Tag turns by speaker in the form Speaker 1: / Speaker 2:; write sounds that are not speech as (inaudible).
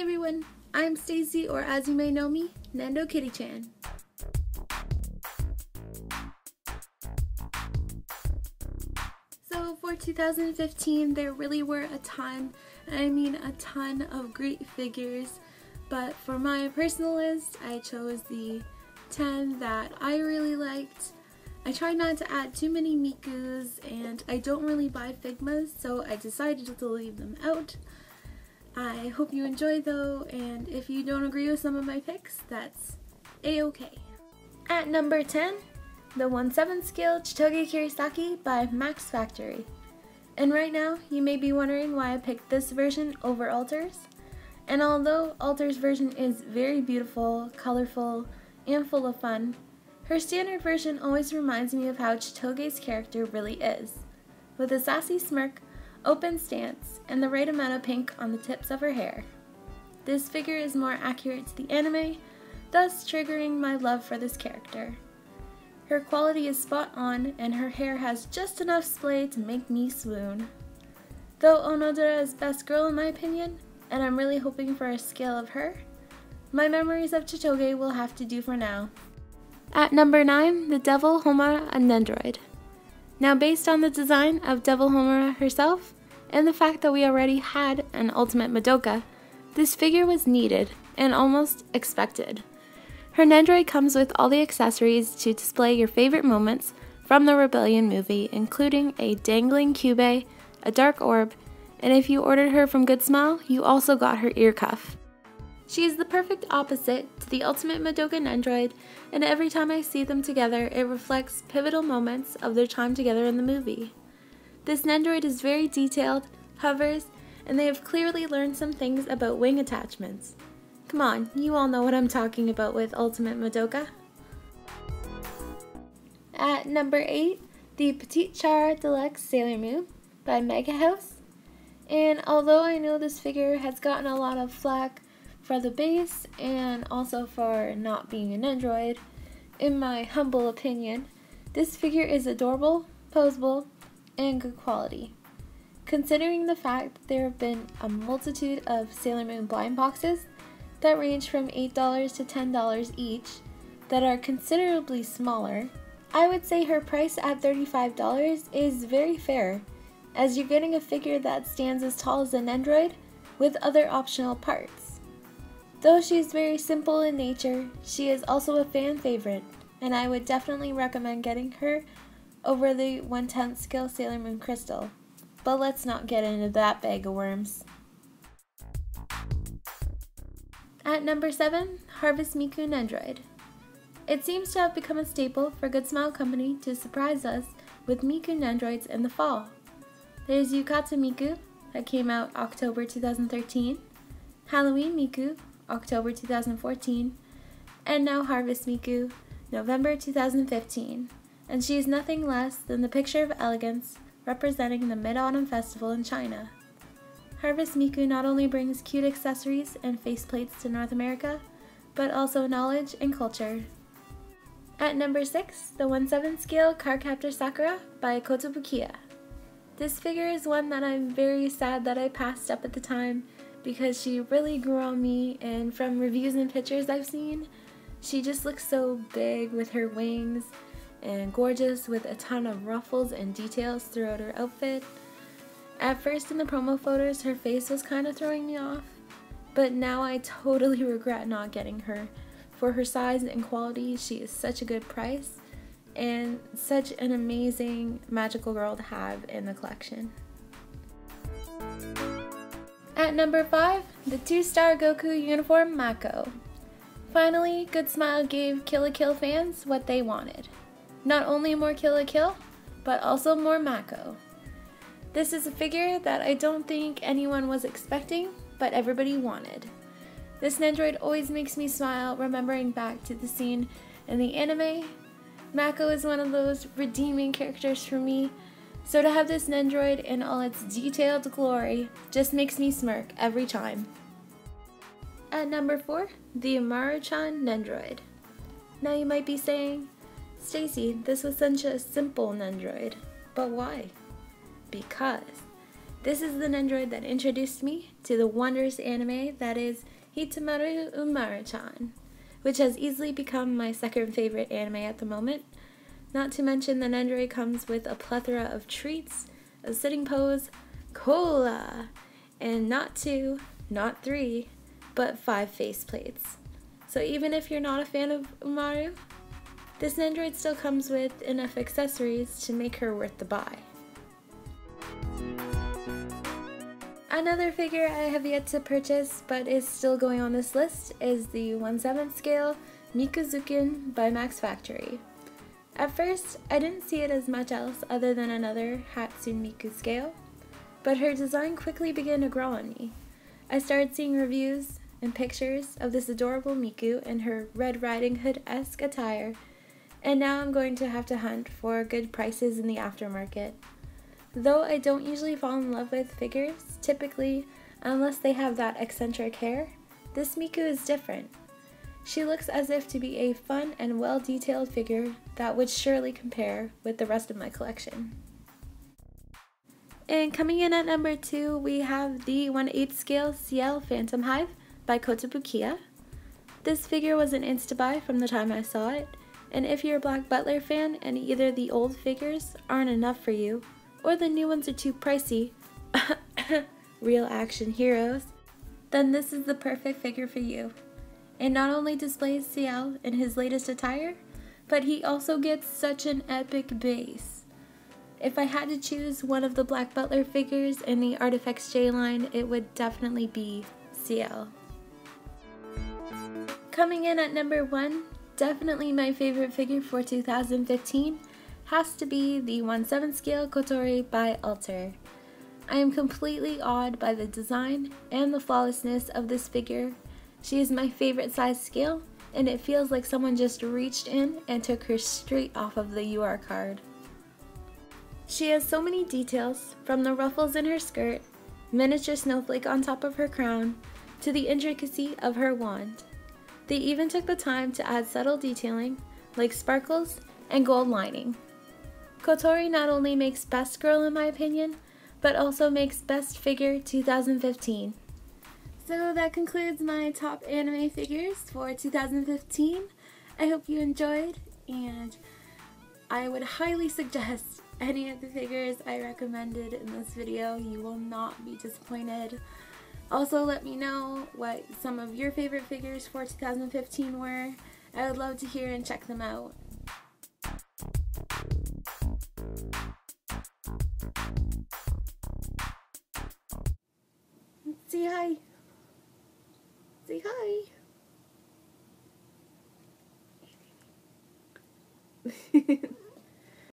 Speaker 1: Everyone, I'm Stacy, or as you may know me, Nendo Kitty Chan. So for 2015, there really were a ton, I mean a ton of great figures, but for my personal list, I chose the 10 that I really liked. I tried not to add too many Mikus, and I don't really buy Figmas, so I decided to leave them out. I hope you enjoy though, and if you don't agree with some of my picks, that's a-okay. At number 10, the 1-7 scale Chitoge Kirisaki by Max Factory. And right now, you may be wondering why I picked this version over Alter's. And although Alter's version is very beautiful, colorful, and full of fun, her standard version always reminds me of how Chitoge's character really is. With a sassy smirk, open stance, and the right amount of pink on the tips of her hair. This figure is more accurate to the anime, thus triggering my love for this character. Her quality is spot on, and her hair has just enough splay to make me swoon. Though Onodera is best girl in my opinion, and I'm really hoping for a scale of her, my memories of Chitoge will have to do for now. At number 9, the Devil Homura Nendoroid. Now based on the design of Devil Homura herself, and the fact that we already had an Ultimate Madoka, this figure was needed and almost expected. Her Nendoroid comes with all the accessories to display your favorite moments from the Rebellion movie, including a dangling cube, a dark orb, and if you ordered her from Good Smile, you also got her ear cuff. She is the perfect opposite to the Ultimate Madoka Nendoroid, and every time I see them together, it reflects pivotal moments of their time together in the movie. This Nendoroid is very detailed, hovers, and they have clearly learned some things about wing attachments. Come on, you all know what I'm talking about with Ultimate Madoka. At number 8, the Petite Chara Deluxe Sailor Moon by Mega House. And although I know this figure has gotten a lot of flack for the base and also for not being a Nendoroid, in my humble opinion, this figure is adorable, posable, and good quality. Considering the fact that there have been a multitude of Sailor Moon blind boxes, that range from $8 to $10 each that are considerably smaller, I would say her price at $35 is very fair, as you're getting a figure that stands as tall as a Nendoroid with other optional parts. Though she's very simple in nature, she is also a fan favorite, and I would definitely recommend getting her over the 1 10th scale Sailor Moon Crystal. But let's not get into that bag of worms. At number 7, Harvest Miku Nendoroid. It seems to have become a staple for Good Smile Company to surprise us with Miku Nendoroids in the fall. There's Yukata Miku, that came out October 2013, Halloween Miku, October 2014, and now Harvest Miku, November 2015. And she is nothing less than the picture of elegance representing the Mid-Autumn Festival in China. Harvest Miku not only brings cute accessories and faceplates to North America, but also knowledge and culture. At number 6, the 1-7 scale Cardcaptor Sakura by Kotobukiya. This figure is one that I'm very sad that I passed up at the time because she really grew on me and from reviews and pictures I've seen, she just looks so big with her wings and gorgeous with a ton of ruffles and details throughout her outfit. At first in the promo photos, her face was kind of throwing me off, but now I (laughs) totally regret not getting her. For her size and quality, she is such a good price and such an amazing magical girl to have in the collection. At number 5, the 2-star Goku uniform Mako. Finally, Good Smile gave Kill la Kill fans what they wanted. Not only more Kill la Kill, but also more Mako. This is a figure that I don't think anyone was expecting, but everybody wanted. This Nendoroid always makes me smile remembering back to the scene in the anime. Mako is one of those redeeming characters for me, so to have this Nendoroid in all its detailed glory just makes me smirk every time. At number 4, the Umaru-chan Nendoroid. Now you might be saying, Stacy, this was such a simple Nendoroid, but why? because This is the Nendoroid that introduced me to the wondrous anime that is Himouto Umaru-chan, which has easily become my second favorite anime at the moment. Not to mention the Nendoroid comes with a plethora of treats, a sitting pose, cola, and not two, not three, but five faceplates. So even if you're not a fan of Umaru, this Nendoroid still comes with enough accessories to make her worth the buy. Another figure I have yet to purchase but is still going on this list is the 1 7th scale Mikuzukin by Max Factory. At first, I didn't see it as much else other than another Hatsune Miku scale, but her design quickly began to grow on me. I started seeing reviews and pictures of this adorable Miku in her Red Riding Hood-esque attire, and now I'm going to have to hunt for good prices in the aftermarket. Though I don't usually fall in love with figures, typically, unless they have that eccentric hair, this Miku is different. She looks as if to be a fun and well detailed figure that would surely compare with the rest of my collection. And coming in at number 2, we have the 1 8 scale Ciel Phantomhive by Kotobukiya. This figure was an insta-buy from the time I saw it, and if you're a Black Butler fan and either the old figures aren't enough for you, or the new ones are too pricey, (laughs) real action heroes, then this is the perfect figure for you. It not only displays Ciel in his latest attire, but he also gets such an epic base. If I had to choose one of the Black Butler figures in the Artifex J line, it would definitely be Ciel. Coming in at number one, definitely my favorite figure for 2015, has to be the 1 7 scale Kotori by Alter. I am completely awed by the design and the flawlessness of this figure. She is my favorite size scale, and it feels like someone just reached in and took her straight off of the UR card. She has so many details, from the ruffles in her skirt, miniature snowflake on top of her crown, to the intricacy of her wand. They even took the time to add subtle detailing, like sparkles and gold lining. Kotori not only makes Best Girl in my opinion, but also makes Best Figure 2015. So that concludes my top anime figures for 2015. I hope you enjoyed and I would highly suggest any of the figures I recommended in this video. You will not be disappointed. Also let me know what some of your favorite figures for 2015 were. I would love to hear and check them out. Say hi. Say hi. (laughs)